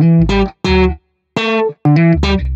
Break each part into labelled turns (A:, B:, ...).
A: Thank you.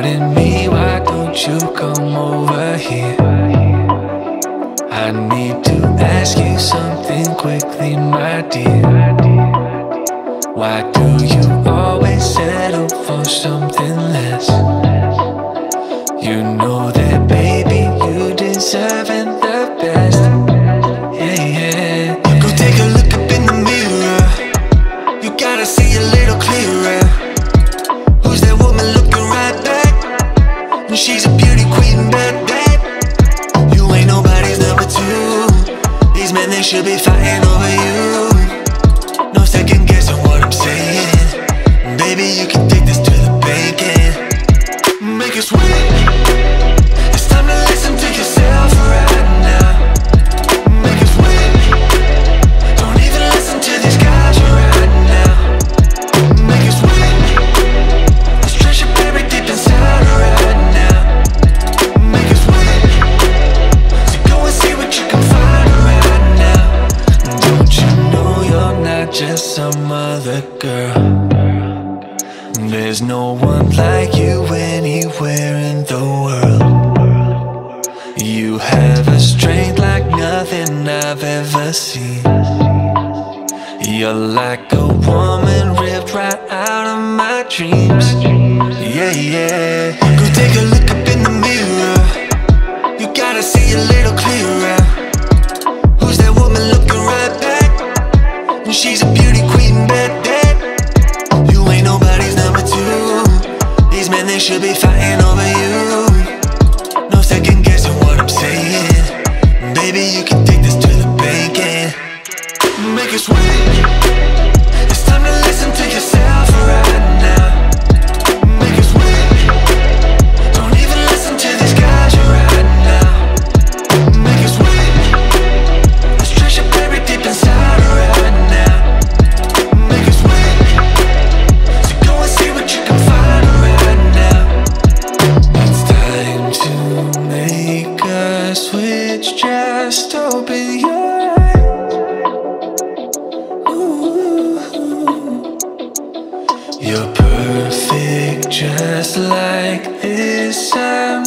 A: Pardon me, why don't you come over here? I need to ask you something quickly, my dear. Why do you always settle for something less? You know that, should be fighting over There's no one like you anywhere in the world. You have a strength like nothing I've ever seen. You're like a woman ripped right out of my dreams. Yeah, yeah. Go take a look up in the mirror. You gotta see a little clearer. They should be fighting over you. No second guessing what I'm saying. Baby, you can take this to the bank and make us win. It's time to listen to yourself right You're perfect just like this. I'm